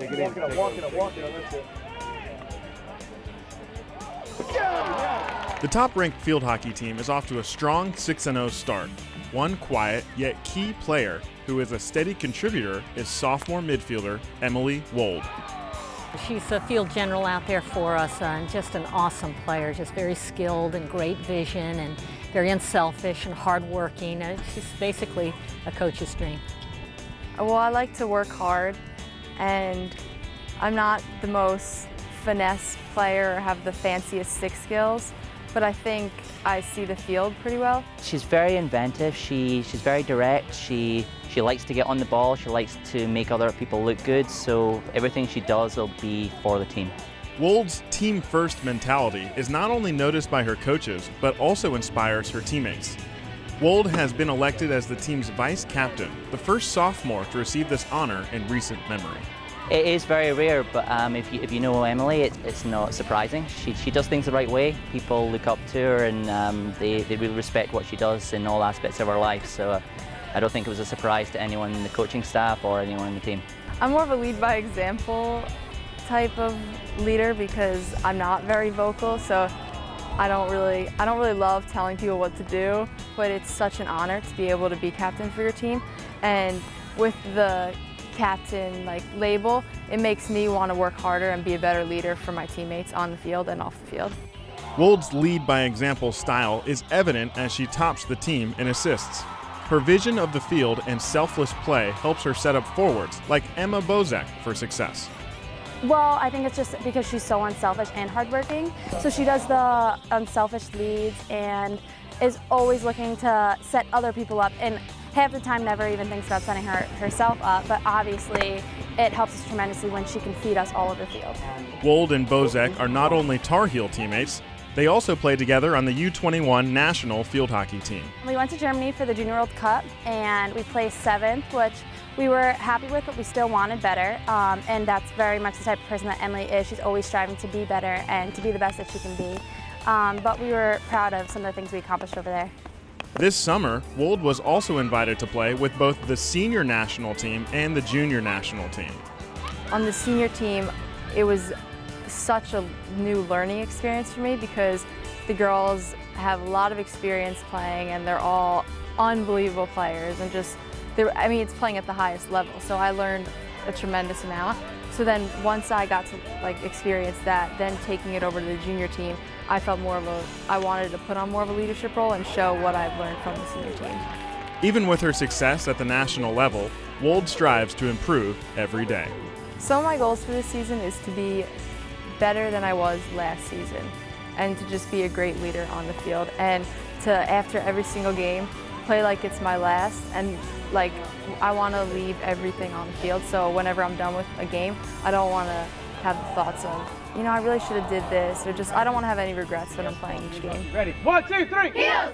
Take it in. Walk it up, walk it up, walk it up. That's it. The top ranked field hockey team is off to a strong 6 0 start. One quiet yet key player who is a steady contributor is sophomore midfielder Emily Wold. She's a field general out there for us uh, and just an awesome player, just very skilled and great vision and very unselfish and hardworking. Uh, she's basically a coach's dream. Well, I like to work hard and I'm not the most finesse player or have the fanciest stick skills, but I think I see the field pretty well. She's very inventive, she, she's very direct, she, she likes to get on the ball, she likes to make other people look good, so everything she does will be for the team. Wold's team first mentality is not only noticed by her coaches, but also inspires her teammates. Wold has been elected as the team's vice captain, the first sophomore to receive this honor in recent memory. It is very rare, but um, if, you, if you know Emily, it, it's not surprising. She, she does things the right way. People look up to her and um, they, they really respect what she does in all aspects of her life. So uh, I don't think it was a surprise to anyone in the coaching staff or anyone in the team. I'm more of a lead by example type of leader because I'm not very vocal, so I don't really I don't really love telling people what to do, but it's such an honor to be able to be captain for your team. And with the captain like label, it makes me want to work harder and be a better leader for my teammates on the field and off the field. Wold's lead by example style is evident as she tops the team in assists. Her vision of the field and selfless play helps her set up forwards like Emma Bozek for success. Well, I think it's just because she's so unselfish and hardworking. So she does the unselfish leads and is always looking to set other people up and half the time never even thinks about setting her, herself up, but obviously it helps us tremendously when she can feed us all over the field. Wold and Bozek are not only Tar Heel teammates, they also play together on the U21 national field hockey team. We went to Germany for the Junior World Cup and we placed seventh, which we were happy with, but we still wanted better. Um, and that's very much the type of person that Emily is. She's always striving to be better and to be the best that she can be. Um, but we were proud of some of the things we accomplished over there. This summer, Wold was also invited to play with both the senior national team and the junior national team. On the senior team, it was such a new learning experience for me because the girls have a lot of experience playing and they're all unbelievable players and just, I mean, it's playing at the highest level. So I learned a tremendous amount. So then once I got to like experience that, then taking it over to the junior team, I felt more of a, I wanted to put on more of a leadership role and show what I've learned from the senior team. Even with her success at the national level, Wold strives to improve every day. Some of my goals for this season is to be better than I was last season and to just be a great leader on the field and to, after every single game, play like it's my last and like I want to leave everything on the field so whenever I'm done with a game, I don't want to have the thoughts of, you know, I really should have did this or just I don't want to have any regrets when I'm playing each game. Ready? One, two, three. Heels!